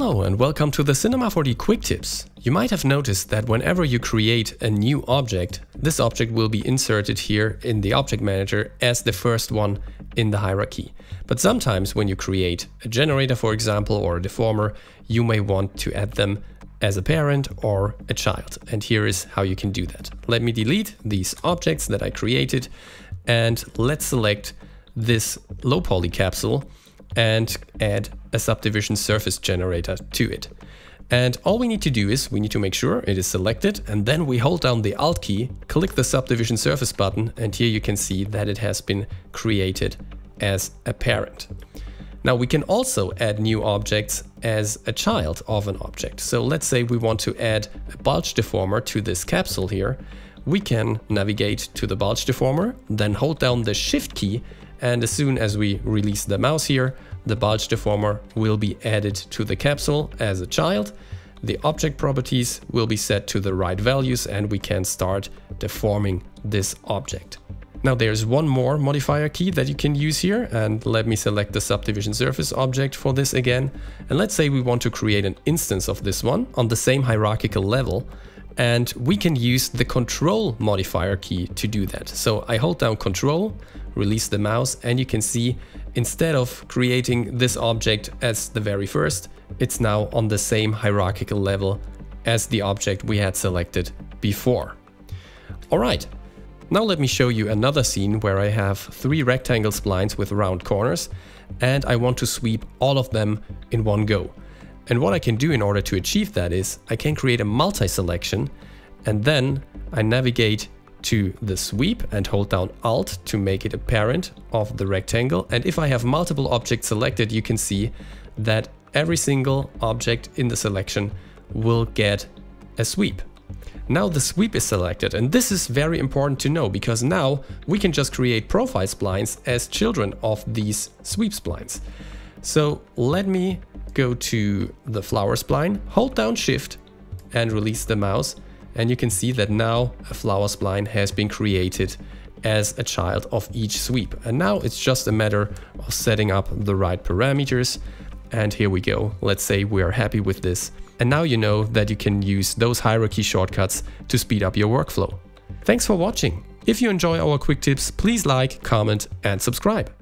Hello and welcome to the Cinema 4D Quick Tips. You might have noticed that whenever you create a new object, this object will be inserted here in the Object Manager as the first one in the hierarchy. But sometimes when you create a generator, for example, or a deformer, you may want to add them as a parent or a child. And here is how you can do that. Let me delete these objects that I created and let's select this low poly capsule and add a subdivision surface generator to it. And all we need to do is we need to make sure it is selected and then we hold down the Alt key, click the subdivision surface button and here you can see that it has been created as a parent. Now we can also add new objects as a child of an object. So let's say we want to add a bulge deformer to this capsule here. We can navigate to the bulge deformer, then hold down the shift key and as soon as we release the mouse here, the bulge deformer will be added to the capsule as a child. The object properties will be set to the right values and we can start deforming this object. Now there's one more modifier key that you can use here and let me select the subdivision surface object for this again. And let's say we want to create an instance of this one on the same hierarchical level and we can use the control modifier key to do that. So I hold down control, release the mouse and you can see instead of creating this object as the very first, it's now on the same hierarchical level as the object we had selected before. Alright, now let me show you another scene where I have three rectangle splines with round corners and I want to sweep all of them in one go. And what I can do in order to achieve that is I can create a multi-selection and then I navigate to the sweep and hold down Alt to make it a parent of the rectangle. And if I have multiple objects selected, you can see that every single object in the selection will get a sweep. Now the sweep is selected and this is very important to know because now we can just create profile splines as children of these sweep splines. So let me go to the flower spline, hold down shift and release the mouse and you can see that now a flower spline has been created as a child of each sweep. And now it's just a matter of setting up the right parameters. And here we go. Let's say we are happy with this. And now you know that you can use those hierarchy shortcuts to speed up your workflow. Thanks for watching. If you enjoy our quick tips, please like, comment and subscribe.